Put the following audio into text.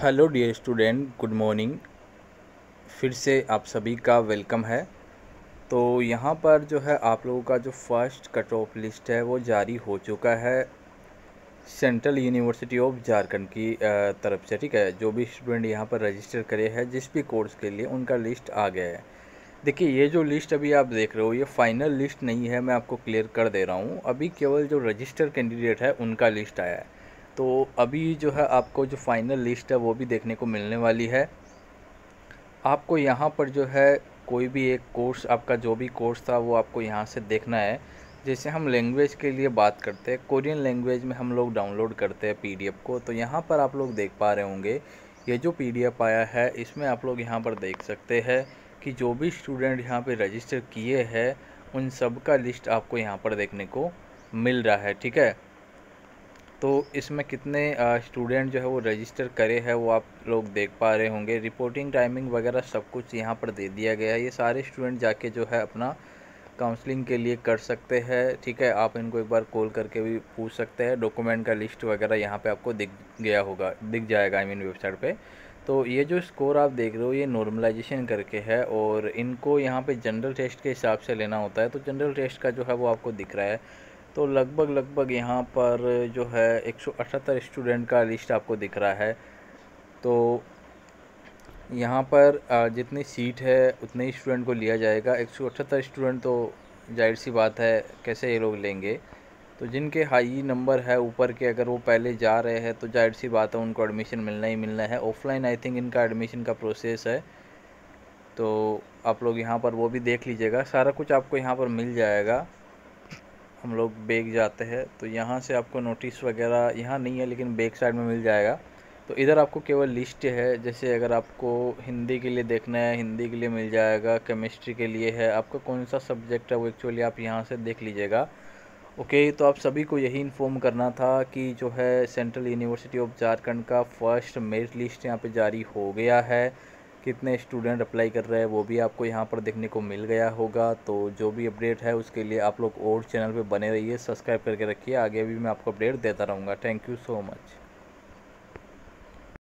Hello dear student, good morning. फिर से आप सभी का वेलकम है। तो यहाँ पर जो है आप लोगों का जो फ़र्स्ट कट ऑफ़ लिस्ट है, वो जारी हो चुका है सेंट्रल यूनिवर्सिटी ऑफ़ झारखंड की तरफ़ से, ठीक है? जो भी स्टूडेंट यहाँ पर रजिस्टर करे हैं, जिस भी कोर्स के लिए, उनका लिस्ट आ गया है। देखिए, ये जो लिस्ट अभी आप देख रहे हो, ये फाइनल लिस्ट नहीं है, मैं आपको क्लियर कर दे रहा हूँ। अभी केवल जो रजिस्टर कैंडिडेट है, उनका लिस्ट आया है। तो अभी जो है आपको जो फाइनल लिस्ट है वो भी देखने को मिलने वाली है। आपको यहाँ पर जो है कोई भी एक कोर्स आपका जो भी कोर्स था वो आपको यहाँ से देखना है। जैसे हम लैंग्वेज के लिए बात करते हैं कोरियन लैंग्वेज में हम लोग डाउनलोड करते हैं पीडीएफ को तो यहाँ पर आप लोग देख पा रहे होंगे। ये जो पीडीएफ आया है, इसमें आप लोग यहाँ पर देख सकते हैं कि जो भी स्टूडेंट यहाँ पे रजिस्टर किए हैं, उन सब का लिस्ट आपको यहाँ पर देखने को मिल रहा है, ठीक है? तो इसमें कितने स्टूडेंट जो है वो रजिस्टर करे हैं, वो आप लोग देख पा रहे होंगे। रिपोर्टिंग टाइमिंग वगैरह सब कुछ यहाँ पर दे दिया गया है। ये सारे स्टूडेंट जाके जो है अपना काउंसलिंग के लिए कर सकते हैं। ठीक है, आप इनको एक बार कॉल करके भी पूछ सकते हैं। डॉक्यूमेंट का लिस्ट वगैरह यहाँ पे आपको दिख गया होगा, दिख जाएगा आई मीन वेबसाइट पे। तो ये जो स्कोर आप देख रहे हो, ये नॉर्मलाइजेशन करके है और इनको यहाँ पे जनरल टेस्ट के हिसाब से लेना होता है। तो जनरल टेस्ट का जो है वो आपको दिख रहा है। तो लगभग लगभग यहाँ पर जो है एक स्टूडेंट का लिस्ट आपको दिख रहा है। तो यहाँ पर जितनी सीट है, उतने ही स्टूडेंट को लिया जाएगा। एक स्टूडेंट तो ज़ाहिर सी बात है, कैसे ये लोग लेंगे? तो जिनके हाई नंबर है, ऊपर के अगर वो पहले जा रहे हैं तो ज़ाहिर सी बात है, उनको एडमिशन मिलना ही मिलना है। ऑफलाइन आई थिंक इनका एडमिशन का प्रोसेस है। तो आप लोग यहाँ पर वो भी देख लीजिएगा। सारा कुछ आपको यहाँ पर मिल जाएगा। हम लोग बेग जाते हैं तो यहाँ से आपको नोटिस वगैरह यहाँ नहीं है, लेकिन बेग साइड में मिल जाएगा। तो इधर आपको केवल लिस्ट है, जैसे अगर आपको हिंदी के लिए देखना है, हिंदी के लिए मिल जाएगा केमिस्ट्री के लिए है, आपका कौन सा सब्जेक्ट है वो एक्चुअली आप यहाँ से देख लीजिएगा। ओके तो आप सभी को यही इन्फॉर्म करना था कि जो है सेंट्रल यूनिवर्सिटी ऑफ़ झारखंड का फ़र्स्ट मेरिट लिस्ट यहाँ पे जारी हो गया है। कितने स्टूडेंट अप्लाई कर रहे हैं, वो भी आपको यहाँ पर देखने को मिल गया होगा। तो जो भी अपडेट है, उसके लिए आप लोग और चैनल पे बने रहिए, सब्सक्राइब करके रखिए। आगे भी मैं आपको अपडेट देता रहूँगा। Thank you so much.